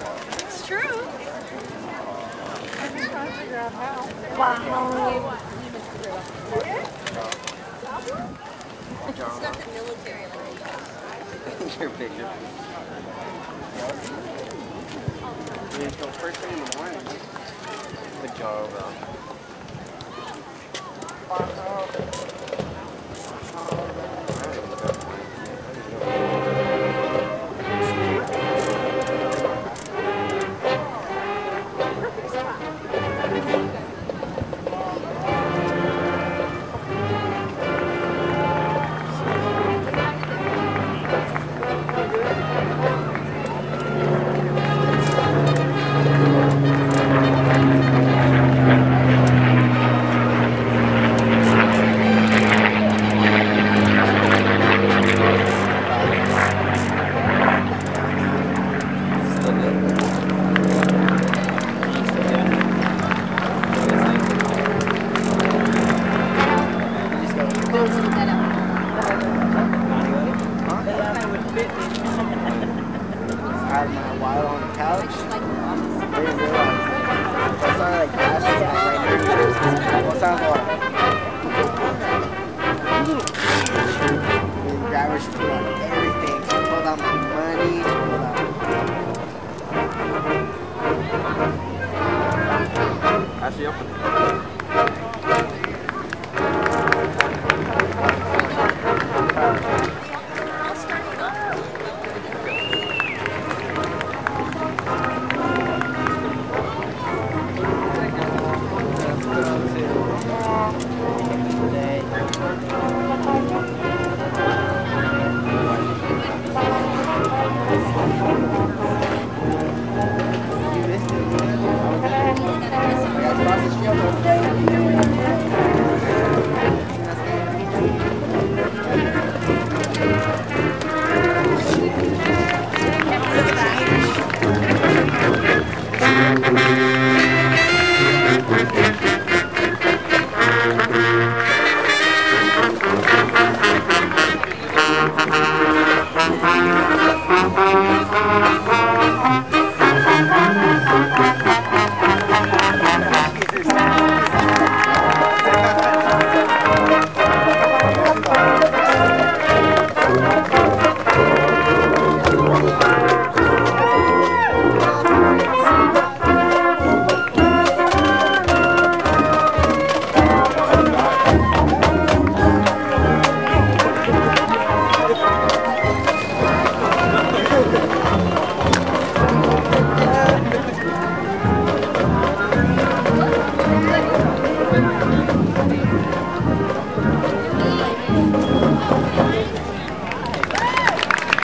It's true. Wow. It's not the military like Your picture. You go first thing in the morning. Good job, bro. couch. It's not like gas. What's that for? The grabbers pulled out everything. Pull out my money. She pulled out. Actually, up.